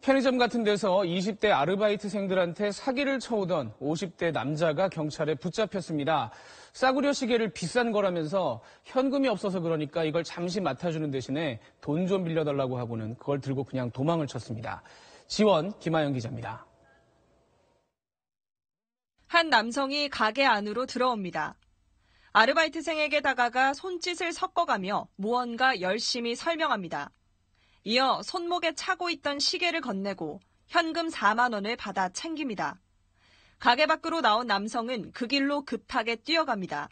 편의점 같은 데서 20대 아르바이트생들한테 사기를 쳐오던 50대 남자가 경찰에 붙잡혔습니다. 싸구려 시계를 비싼 거라면서 현금이 없어서 그러니까 이걸 잠시 맡아주는 대신에 돈 좀 빌려달라고 하고는 그걸 들고 그냥 도망을 쳤습니다. 지원 김하영 기자입니다. 한 남성이 가게 안으로 들어옵니다. 아르바이트생에게 다가가 손짓을 섞어가며 무언가 열심히 설명합니다. 이어 손목에 차고 있던 시계를 건네고 현금 4만 원을 받아 챙깁니다. 가게 밖으로 나온 남성은 그 길로 급하게 뛰어갑니다.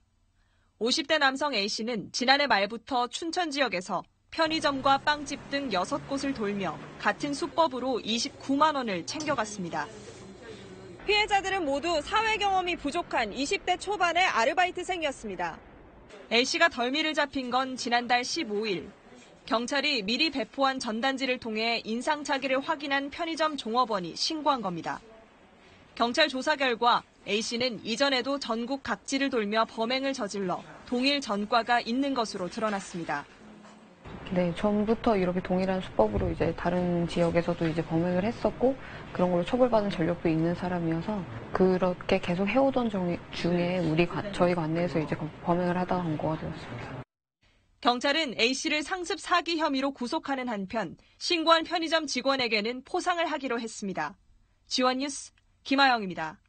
50대 남성 A씨는 지난해 말부터 춘천 지역에서 편의점과 빵집 등 6곳을 돌며 같은 수법으로 29만 원을 챙겨갔습니다. 피해자들은 모두 사회 경험이 부족한 20대 초반의 아르바이트생이었습니다. A씨가 덜미를 잡힌 건 지난달 15일. 경찰이 미리 배포한 전단지를 통해 인상착의를 확인한 편의점 종업원이 신고한 겁니다. 경찰 조사 결과 A씨는 이전에도 전국 각지를 돌며 범행을 저질러 동일 전과가 있는 것으로 드러났습니다. 네, 전부터 이렇게 동일한 수법으로 이제 다른 지역에서도 이제 범행을 했었고 그런 걸로 처벌받은 전력도 있는 사람이어서 그렇게 계속 해오던 중- 중에 우리 관- 저희 관내에서 이제 범행을 하다가 검거가 되었습니다. 경찰은 A씨를 상습 사기 혐의로 구속하는 한편 신고한 편의점 직원에게는 포상을 하기로 했습니다. 지원 뉴스 김아영입니다.